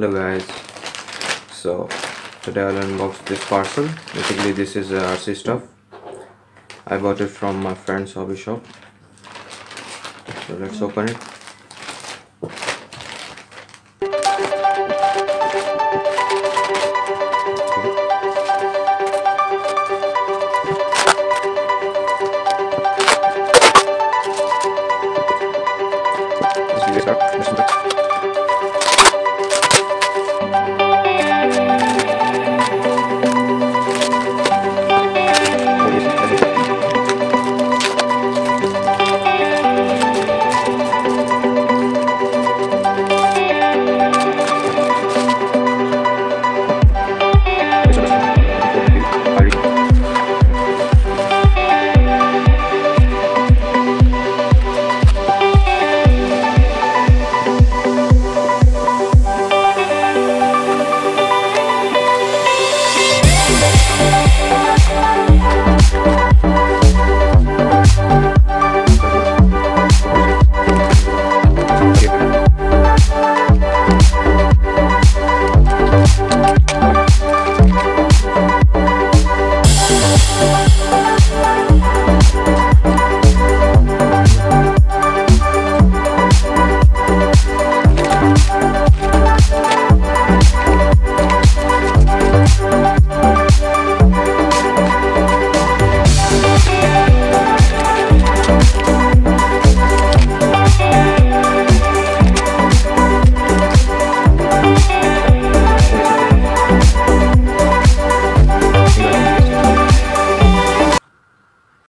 hello guys. So today i'll unbox this parcel. Basically this is uh, rc stuff. I bought it from my friend's hobby shop. So let's open it. Let's do this.